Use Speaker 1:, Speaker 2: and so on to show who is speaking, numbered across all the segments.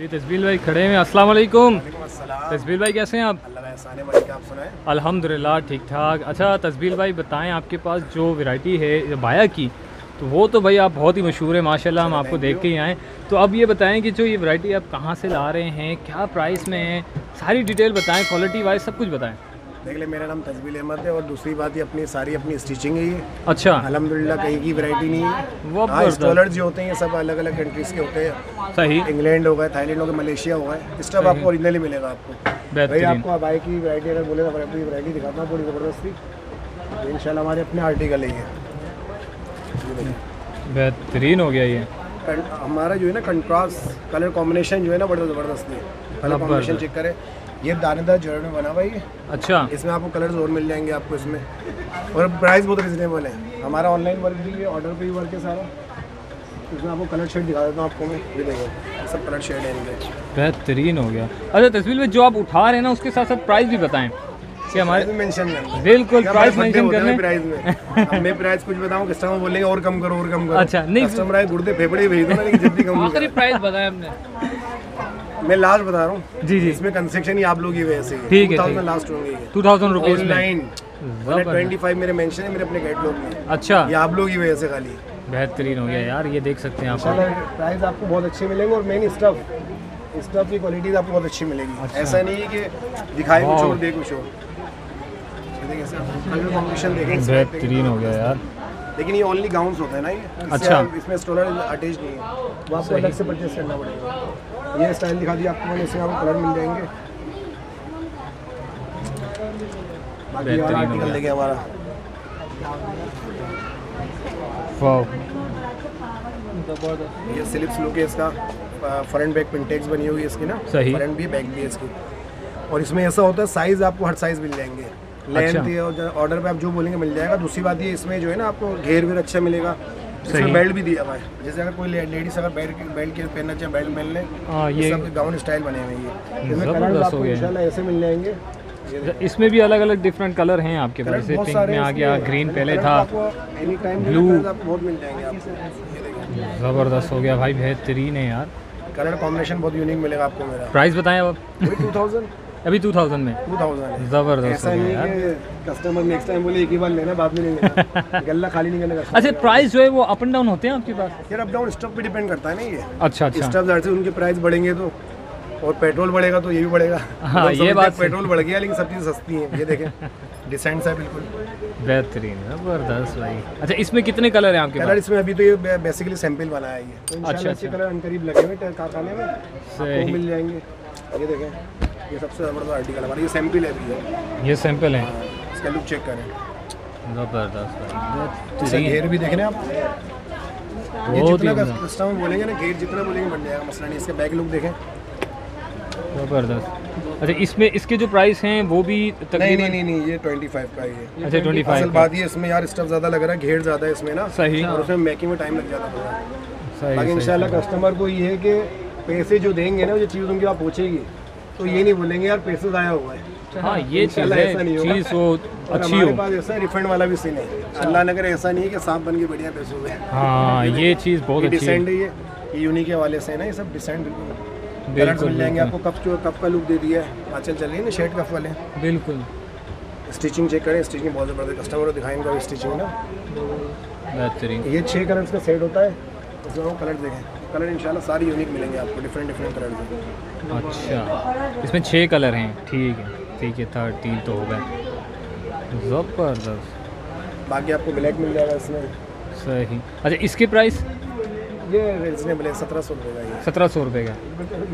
Speaker 1: ये तस्वीर भाई खड़े हैं। अस्सलाम वालेकुम। तस्बील भाई कैसे हैं आप?
Speaker 2: आप
Speaker 1: अल्हम्दुलिल्लाह ठीक ठाक अच्छा तस्वीर भाई बताएँ आपके पास जो वैरायटी है बाया की तो वो तो भाई आप बहुत ही मशहूर है माशाल्लाह हम आपको देख के ही आएँ। तो अब ये बताएँ कि जो ये वैरायटी आप कहाँ से ला रहे हैं क्या प्राइस में है? सारी डिटेल बताएँ क्वालिटी वाइज सब कुछ बताएँ।
Speaker 2: देख ले मेरा नाम तजबील अहमद है और दूसरी बात ये अपनी सारी अपनी स्टिचिंग है ये।
Speaker 1: अच्छा।
Speaker 2: अल्हम्दुलिल्लाह कहीं की वैरायटी नहीं। है
Speaker 1: वो
Speaker 2: हाँ जो होते हैं ये सब अलग अलग कंट्रीज़ के होते हैं।
Speaker 1: सही।
Speaker 2: इंग्लैंड हो गए थाईलैंड हो गए मलेशिया हो गए। इस टाइप आपको ओरिजिनली मिलेगा आपको। भाई आपको अब की वैरायटी अगर बोले तो अपनी वैरायटी दिखाता हूँ पूरी ज़बरदस्ती। इंशाल्लाह हमारे अपने आर्टिकल ही है ये
Speaker 1: बेहतरीन हो गया ये।
Speaker 2: हमारा जो है ना कंट्रास्ट कलर कॉम्बिनेशन जो है ना बड़ा ज़बरदस्त है। कलर कॉम्बिनेशन चेक करें। ये दानेदार जड़ में बना हुआ ये।
Speaker 1: अच्छा।
Speaker 2: इसमें आपको कलर्स और मिल जाएँगे आपको इसमें। और प्राइस बहुत रिजनेबल है। हमारा ऑनलाइन वर्क भी है ऑर्डर पे ही वर्क है सारा। इसमें आपको कलर शेड दिखा देता हूँ आपको मैं। ये देखो सब कलर शेड है इनके।
Speaker 1: बेहतरीन हो गया। अच्छा तस्वीर में जो आप उठा रहे हैं ना उसके साथ साथ प्राइस भी बताएँ। कि हमारे
Speaker 2: मेंशन
Speaker 1: बिल्कुल प्राइस मेंशन करने।
Speaker 2: प्राइस में। मैं प्राइस कुछ बताऊँ कस्टमर बोलेंगे और कम करो और कम करो।
Speaker 1: अच्छा, नहीं-
Speaker 2: कस्टमर आए गुर्दे फेफड़े भेज दो ना लेकिन जल्दी कम
Speaker 1: आखिरी प्राइस बताया हमने।
Speaker 2: मैं लास्ट बता रहा हूँ।
Speaker 1: जी जी।
Speaker 2: इसमें कंसेक्शन ही आप लोग की वजह से
Speaker 1: ठीक है,
Speaker 2: लास्ट होंगे।
Speaker 1: टू थाउज़ेंड रुपीज़ में। ज़बरदस्त।
Speaker 2: ट्वेंटी फाइव मेरे मेंशन है मेरे अपने कैटलॉग में।
Speaker 1: अच्छा।
Speaker 2: ये आप लोग की वजह से खाली
Speaker 1: बेहतरीन हो गया यार ये देख सकते हैं आप
Speaker 2: प्राइस आपको बहुत अच्छे मिलेंगे और मेन स्टफ़ स्टफ़ की क्वालिटी आपको बहुत अच्छी मिलेगी। ऐसा नहीं है कि दिखाए कुछ और दे कुछ और।
Speaker 1: बेहतरीन हो गया यार।
Speaker 2: लेकिन ये ओनली गाउन्स होता है ना ये।
Speaker 1: अच्छा।
Speaker 2: इसमें स्टोलर अटैच नहीं है। वो आपको अलग से परचेस करना पड़ेगा। ये स्टाइल दिखा दिया आपको मैंने इसमें आपको कलर मिल जाएँगे। हमारा। ये स्लिप्स लुक है इसका। फ्रंट बैक पिंटेक्स बनी हुई है इसकी ना।
Speaker 1: सही।
Speaker 2: फ्रंट भी बैक भी है इसकी। और इसमें ऐसा होता है साइज़ आपको हर साइज़ मिल जाएँगे।
Speaker 1: अच्छा।
Speaker 2: लेंथ ऑर्डर पे आप जो बोलेंगे मिल जाएगा। दूसरी बात ये इसमें जो है ना आपको घेर भी अच्छा मिलेगा। इसमें बेल्ट भी दिया हुआ है। जैसे अगर कोई लेडीज़ अगर बेल्ट बेल्ट के पहनना चाहे बेल्ट पहन ले
Speaker 1: हाँ
Speaker 2: ये
Speaker 1: ये
Speaker 2: सब गाउन स्टाइल बने हुए हैं ये। इसमें
Speaker 1: ज़बरदस्त
Speaker 2: कलर
Speaker 1: हो
Speaker 2: आपको इंशाल्लाह ऐसे मिल जाएँगे।
Speaker 1: इसमें भी अलग अलग डिफरेंट कलर हैं आपके पास। पिंक में आ गया ग्रीन पहले था।
Speaker 2: मिल आपको।
Speaker 1: ज़बरदस्त हो गया भाई बेहतरीन है यार।
Speaker 2: कलर कॉम्बिनेशन बहुत यूनिक मिलेगा आपको मेरा।
Speaker 1: प्राइस बताएँ अब।
Speaker 2: टू थाउज़ेंड
Speaker 1: अभी टू थाउज़ेंड में?
Speaker 2: टू थाउज़ेंड
Speaker 1: ज़बरदस्त
Speaker 2: ऐसा नहीं है कस्टमर नेक्स्ट टाइम बोले एक ही बार लेना बाद में नहीं लेना। गल्ला खाली नहीं करना
Speaker 1: अच्छा प्राइस जो है वो अप एंड डाउन होते हैं आपके पास?
Speaker 2: यार अप डाउन स्टॉक पे डिपेंड करता है ना ये।
Speaker 1: अच्छा अच्छा।
Speaker 2: स्टॉक ज़्यादा से उनके प्राइस बढ़ेंगे तो और पेट्रोल बढ़ेगा तो ये भी बढ़ेगा।
Speaker 1: हाँ, ये बात
Speaker 2: पेट्रोल बढ़ गया लेकिन सब चीज़ सस्ती है। ये देखें डिसेंट सा बिल्कुल।
Speaker 1: बेहतरीन ज़बरदस्त भाई। अच्छा इसमें कितने कलर हैं आपके
Speaker 2: कलर इसमें अभी तो ये बेसिकली सैंपल बनाया है ये। तो
Speaker 1: अच्छा,
Speaker 2: अच्छे। कलर अनकरीब लगे हुए हैं कारखाने में। मिल जाएँगे। ये देखें। ये सबसे ज़बरदस्त आर्टिकल हमारा ये सैंपल है अभी ये।
Speaker 1: सैंपल हैं।
Speaker 2: इसका लुक चेक करें।
Speaker 1: ज़बरदस्त
Speaker 2: इसका घेर भी देख रहे हैं आप? ये
Speaker 1: बहुत ही
Speaker 2: जितना
Speaker 1: उम्दा।
Speaker 2: कस्टमर बोलेंगे ना घेर जितना बोलेंगे बन जाएगा मसला नहीं इसका बैक लुक देखें।
Speaker 1: ज़बरदस्त। अच्छा इसमें इसके जो प्राइस हैं वो भी
Speaker 2: नहीं
Speaker 1: तकरीबन
Speaker 2: नहीं नहीं नहीं ये 25 का ही है।
Speaker 1: अच्छा ट्वेंटी
Speaker 2: असल
Speaker 1: फाइव
Speaker 2: बात ये इसमें यार स्टफ़ ज़्यादा लग रहा है घेर ज़्यादा है इसमें ना।
Speaker 1: सही।
Speaker 2: और उसमें मेकिंग में टाइम लग जाता है थोड़ा।
Speaker 1: सही
Speaker 2: बाकी
Speaker 1: सही
Speaker 2: इंशाल्लाह कस्टमर को ये है कि पैसे जो देंगे ना वो चीज़ उनके पास पहुँचेगी। तो ये नहीं बोलेंगे यार पैसे ज़ाया हुआ है।
Speaker 1: हाँ ये चीज़ है। चीज़ वो अच्छी हो।
Speaker 2: ऐसा रिफंड वाला भी सीन है। अल्लाह ने करे ऐसा नहीं है कि सांप बन के बढ़िया पैसों में।
Speaker 1: हाँ ये चीज़ बहुत अच्छी है।
Speaker 2: है ये। ये यूनिक के हवाले से है ना ये सब डिसेंट बिल्कुल। मिल जाएँगे आपको कप जो कप का लुक दे दिया है। आजकल चल रही है ना शर्ट कप वाले।
Speaker 1: बिल्कुल।
Speaker 2: स्टिचिंग चेक करें स्टिचिंग बहुत ज़बरदस्त कस्टमर को दिखाएँगे स्टिचिंग ना।
Speaker 1: बेहतरीन।
Speaker 2: ये छः कलर्स का सेट होता है। उसमें कलर देखें। कलर इंशाल्लाह सारे यूनिक मिलेंगे आपको डिफरेंट डिफरेंट कलर
Speaker 1: अच्छा। इसमें छः कलर हैं। ठीक है। ठीक है थर्टीन तो हो गए। ज़बरदस्त।
Speaker 2: बाकी आपको ब्लैक मिल जाएगा इसमें।
Speaker 1: सही। अच्छा इसके प्राइस
Speaker 2: ये रिजनेबल है सत्रह सौ रुपये का ये।
Speaker 1: सत्रह सौ रुपये का।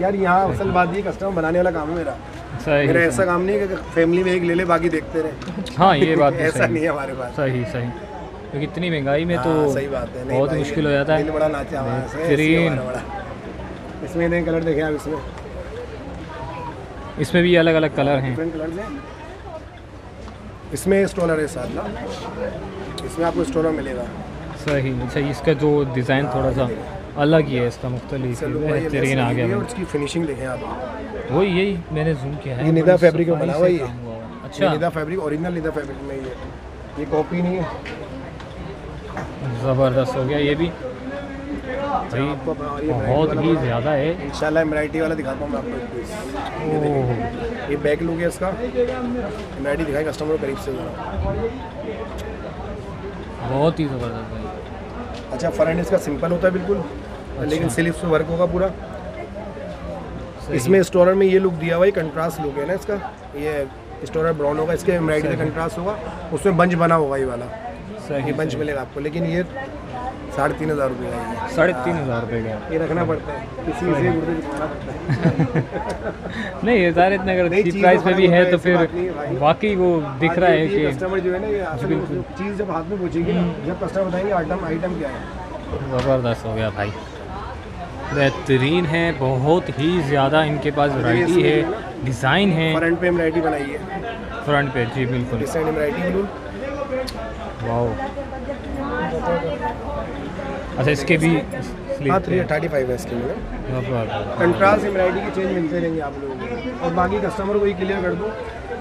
Speaker 2: यार यहाँ असल बात ये कस्टमर बनाने वाला काम है मेरा।
Speaker 1: सही
Speaker 2: मेरा ऐसा काम नहीं है कि फैमिली में एक ले ले बाकी देखते रहे।
Speaker 1: हाँ ये बात
Speaker 2: ऐसा नहीं है हमारे पास।
Speaker 1: सही सही। क्योंकि इतनी महँगाई में तो
Speaker 2: हाँ, सही बात है।
Speaker 1: बहुत मुश्किल हो जाता है।
Speaker 2: बड़ा नाचा। इसमें कलर देखें आप इसमें।
Speaker 1: इसमें भी अलग अलग कलर हैं
Speaker 2: इसमें स्टोलर है साथ ना। इसमें आपको स्टोलर मिलेगा।
Speaker 1: सही अच्छा इसका जो डिज़ाइन थोड़ा सा अलग ही है इसका मुख्तलिफ़ बेहतरीन आ गया।
Speaker 2: इसकी फिनिशिंग देखें आप।
Speaker 1: वही यही मैंने जूम किया है।
Speaker 2: निदा फैब्रिक में बना हुआ
Speaker 1: है।
Speaker 2: ये।
Speaker 1: अच्छा।
Speaker 2: Nida fabric original Nida fabric में ये। ये कॉपी नहीं है।
Speaker 1: ज़बरदस्त हो गया ये भी। भाई बहुत ही ज़्यादा है।
Speaker 2: इंशाल्लाह एमराइटी वाला दिखाता हूँ मैं आपको ये ये बैक लुक है इसका एमराइटी दिखाई कस्टमर को करीब से
Speaker 1: बहुत ही ज़बरदस्त भाई
Speaker 2: अच्छा फ्रंट इसका सिंपल होता है बिल्कुल
Speaker 1: अच्छा।
Speaker 2: लेकिन स्लीव्स पे वर्क होगा पूरा। इसमें स्टोरर में ये लुक दिया हुआ है कंट्रास्ट लुक है ना इसका। ये स्टोरर ब्राउन होगा इसके एमराइटी का कंट्रास्ट होगा उसमें बंज बना होगा ये वाला। ये बंच मिलेगा आपको लेकिन ये साढ़े तीन हज़ार रुपये का
Speaker 1: साढ़े तीन हज़ार रुपये का
Speaker 2: ये रखना पड़ता है किसी से पड़ता है।
Speaker 1: नहीं ये सारे इतने अगर चीप प्राइस पे भी है तो फिर
Speaker 2: है।
Speaker 1: वाकई वो दिख रहा है कि
Speaker 2: कस्टमर जो है ना ये चीज़ जब हाथ में पूछेगी ना जब कस्टमर बताएँगे आइटम आइटम क्या है।
Speaker 1: ज़बरदस्त हो गया भाई। बेहतरीन है बहुत ही ज़्यादा इनके पास वैरायटी है डिज़ाइन है।
Speaker 2: फ्रंट पे एमराइटी बनाई है।
Speaker 1: फ्रंट पे जी बिल्कुल
Speaker 2: इस साइड एमराइटी बिल्कुल
Speaker 1: वाह अच्छा इसके भी
Speaker 2: हाँ थ्री थर्टी फाइव है इसके लिए। कंट्रास्ट एमराइटी के चेंज मिलते रहेंगे आप लोगों को। और बाकी कस्टमर को ये क्लियर कर दूँ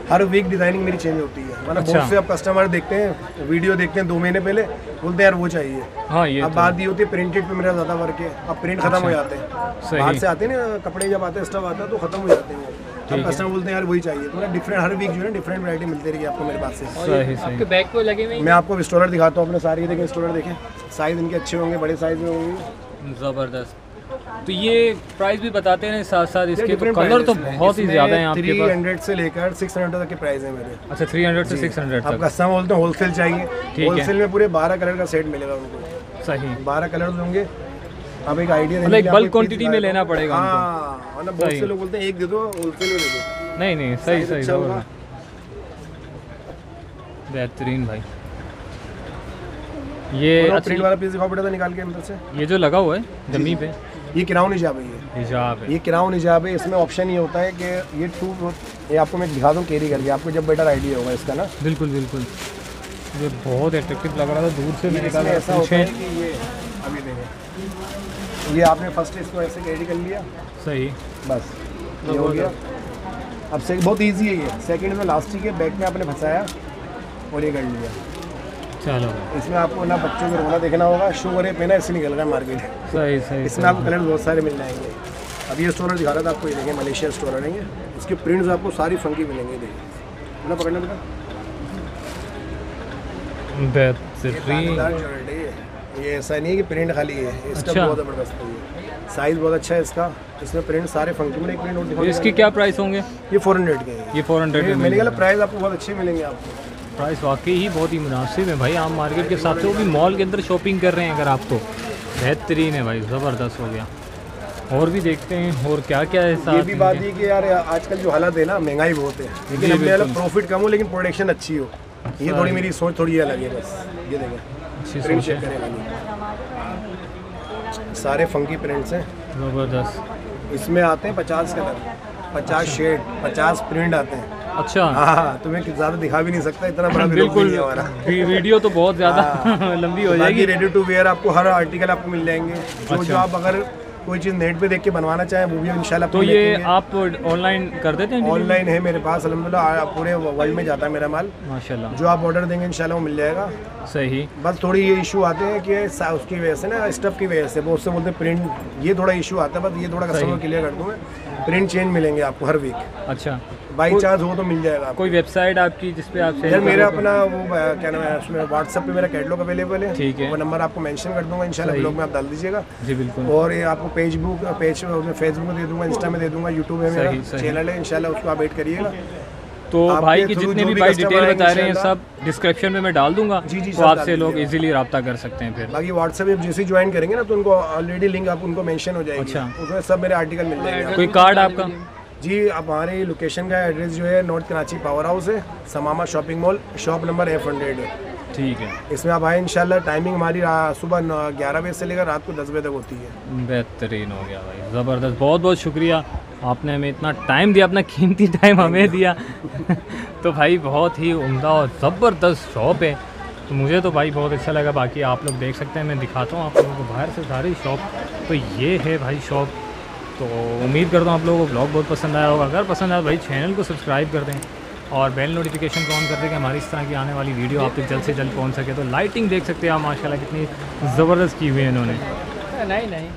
Speaker 2: हर वीक डिज़ाइनिंग मेरी चेंज होती है। मतलब
Speaker 1: अच्छा।
Speaker 2: बहुत से अब कस्टमर देखते हैं वीडियो देखते हैं दो महीने पहले बोलते हैं यार वो चाहिए।
Speaker 1: हाँ ये
Speaker 2: अब
Speaker 1: तो
Speaker 2: बात ये होती है प्रिंटेड पे मेरा ज़्यादा वर्क है। अब प्रिंट खत्म हो जाते हैं। बाहर से आते हैं ना कपड़े जब आते हैं स्टफ़ आता है तो खत्म हो जाते हैं। वो
Speaker 1: ठीक
Speaker 2: अब
Speaker 1: है।
Speaker 2: कस्टमर बोलते हैं यार वही चाहिए। तो डिफरेंट हर वीक जो है डिफरेंट वैरायटी मिलती रहेगी आपको मेरे पास से.
Speaker 1: सही सही।
Speaker 3: बैक पे लगे हुए
Speaker 2: मैं आपको स्टोलर दिखाता हूँ अपने सारे देखें स्टोलर देखें। साइज़ इनके अच्छे होंगे बड़े साइज़ में होंगे।
Speaker 1: ज़बरदस्त। तो ये प्राइस भी बताते हैं साथ साथ इसके तो कलर तो बहुत ही ज़्यादा हैं आपके
Speaker 2: 300 से लेकर 600 तक के प्राइस है मेरे।
Speaker 1: अच्छा 300 से 600
Speaker 2: आप
Speaker 1: तक।
Speaker 2: कस्टमर बोलते हैं होलसेल चाहिए। होलसेल में पूरे 12 कलर का सेट मिलेगा उनको।
Speaker 1: सही।
Speaker 2: 12 कलर होंगे। आप एक आइडिया
Speaker 1: मतलब एक bulk quantity में लेना पड़ेगा।
Speaker 2: हाँ वरना बहुत से लोग बोलते हैं एक दे दो होलसेल में दे दो।
Speaker 1: नहीं नहीं सही सही
Speaker 2: अच्छा।
Speaker 1: बेहतरीन भाई। ये अच्छा
Speaker 2: वाला पीस दिखाओ बेटा निकाल के अंदर से।
Speaker 1: ये जो लगा हुआ है जमी पे।
Speaker 2: ये किराउन हिजाब है ये।
Speaker 1: हिजाब है।
Speaker 2: ये किराउन हिजाब है इसमें ऑप्शन ये होता है कि ये टू ये आपको मैं दिखा दूँ कैरी करके आपको जब बेटर आइडिया होगा इसका ना।
Speaker 1: बिल्कुल बिल्कुल। ये बहुत अट्रैक्टिव लग रहा था दूर से मैंने
Speaker 2: ऐसा होता है कि ये अभी देखें ये आपने फ़र्स्ट इसको ऐसे कैरी कर लिया?
Speaker 1: सही।
Speaker 2: बस ये हो गया। अब से बहुत इजी है ये। सेकंड में लास्टिक है बैक में आपने फंसाया और ये कर लिया।
Speaker 1: चलो।
Speaker 2: इसमें आपको ना बच्चों को रोना देखना होगा शुगर है पे ना ऐसे निकल रहा है मार्केट
Speaker 1: सही सही
Speaker 2: इसमें आपको कलर बहुत सारे मिल जाएँगे। अब ये स्टोनर दिखा रहा था आपको ये देखें मलेशिया स्टोर है ये। इसके प्रिंट्स आपको सारी फंकी मिलेंगे देखिए पकड़ना बेटा।
Speaker 1: बेहतरीन
Speaker 2: ये ऐसा नहीं है कि प्रिंट खाली है। इसका
Speaker 1: अच्छा।
Speaker 2: बहुत ज़बरदस्त है साइज़ बहुत अच्छा है इसका। इसमें प्रिंट सारे फ़ंक्शन मिले एक प्रिंट और
Speaker 1: इसके क्या प्राइस होंगे?
Speaker 2: ये फोर हंड्रेड के
Speaker 1: ये फोर हंड्रेड
Speaker 2: मैंने कहा प्राइस आपको बहुत अच्छे मिलेंगे आपको।
Speaker 1: प्राइस वाकई ही बहुत ही मुनासिब है भाई। आप मार्केट के हिसाब से वो भी मॉल के अंदर शॉपिंग कर रहे हैं अगर आप तो बेहतरीन है भाई ज़बरदस्त हो गया। और भी देखते हैं और क्या क्या है
Speaker 2: ये भी बात ये कि यार आजकल जो हालत है ना महँगाई बहुत है। लेकिन प्रॉफिट कम हो लेकिन प्रोडक्शन अच्छी हो। ये थोड़ी मेरी सोच थोड़ी अलग है बस। ये देखें।
Speaker 1: अच्छी सोच है।
Speaker 2: सारे फंकी प्रिंट्स हैं।
Speaker 1: ज़बरदस्त।
Speaker 2: इसमें आते हैं पचास कलर पचास शेड पचास प्रिंट आते हैं।
Speaker 1: अच्छा।
Speaker 2: हाँ तुम्हें ज़्यादा दिखा भी नहीं सकता इतना बड़ा बिल्कुल। है हमारा।
Speaker 1: वी- वीडियो तो बहुत ज़्यादा लंबी हो जाएगी।
Speaker 2: रेडी टू वेयर आपको हर आर्टिकल आपको मिल जाएँगे। जो जो
Speaker 1: अच्छा।
Speaker 2: आप अगर कोई चीज़ नेट पे देख के बनवाना चाहे वो भी इंशाल्लाह
Speaker 1: तो ये आप ऑनलाइन कर देते हैं
Speaker 2: ऑनलाइन है मेरे पास अलहमदिल्ला पूरे वर्ल्ड में जाता है मेरा माल।
Speaker 1: माशाल्लाह।
Speaker 2: जो आप ऑर्डर देंगे इंशाल्लाह वो मिल जाएगा।
Speaker 1: सही।
Speaker 2: बस थोड़ी ये इशू आते हैं कि उसकी वजह से ना स्टफ़ की वजह से वो उससे बोलते हैं प्रिंट ये थोड़ा इशू आता है बस ये थोड़ा कस्टमर क्लियर कर दूँ मैं। प्रिंट चेंज मिलेंगे आपको हर वीक
Speaker 1: अच्छा।
Speaker 2: बाई चांस हो तो मिल जाएगा आपको।
Speaker 1: कोई वेबसाइट आपकी जिसपे आप
Speaker 2: सर
Speaker 1: शेयर
Speaker 2: मेरा अपना वो अ, क्या नाम है उसमें व्हाट्सएप पे मेरा कैटलॉग अवेलेबल है।
Speaker 1: ठीक है।
Speaker 2: वो नंबर आपको मेंशन कर दूँगा इंशाल्लाह ब्लॉग में आप डाल दीजिएगा।
Speaker 1: जी बिल्कुल।
Speaker 2: और ये आपको पेज बुक पेज फेसबुक में दे दूँगा इंस्टा में दे दूँगा यूट्यूब में मेरा
Speaker 1: सही, सही।
Speaker 2: चैनल है इंशाल्लाह उसको आप वेट करिएगा।
Speaker 1: तो भाई की जितने भी भाई डिटेल बता रहे हैं सब डिस्क्रिप्शन में मैं डाल दूँगा।
Speaker 2: जी, जी,
Speaker 1: तो आपसे लोग इजीली रब्ता कर सकते हैं फिर।
Speaker 2: बाकी व्हाट्सएप जैसे ज्वाइन करेंगे ना तो उनको ऑलरेडी लिंक आप उनको मेंशन हो जाएगी।
Speaker 1: अच्छा।
Speaker 2: उसमें सब मेरे आर्टिकल मिल जाएँगे
Speaker 1: कोई कार्ड आपका?
Speaker 2: जी अब हमारे लोकेशन का एड्रेस जो है नॉर्थ कराची पावर हाउस है Samama shopping mall shop number F hundred है
Speaker 1: ठीक है।
Speaker 2: इसमें आप आए इंशाल्लाह टाइमिंग हमारी सुबह ग्यारह बजे से लेकर रात को दस बजे तक होती है।
Speaker 1: बेहतरीन हो गया भाई ज़बरदस्त। बहुत बहुत शुक्रिया। आपने हमें इतना टाइम दिया अपना कीमती टाइम हमें दिया। तो भाई बहुत ही उम्दा और ज़बरदस्त शॉप है। तो मुझे तो भाई बहुत अच्छा लगा। बाकी आप लोग देख सकते हैं मैं दिखाता हूँ आप लोगों को बाहर से सारी शॉप तो ये है भाई शॉप तो उम्मीद करता हूँ आप लोगों को ब्लॉग बहुत पसंद आया होगा। अगर पसंद आया तो भाई चैनल को सब्सक्राइब कर दें और बेल नोटिफिकेशन को ऑन कर दें कि हमारी इस तरह की आने वाली वीडियो आप तक जल्द से जल्द पहुँच सके। तो लाइटिंग देख सकते हैं आप माशाल्लाह कितनी ज़बरदस्त की हुई है इन्होंने।
Speaker 3: नहीं नहीं।